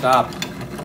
Stop.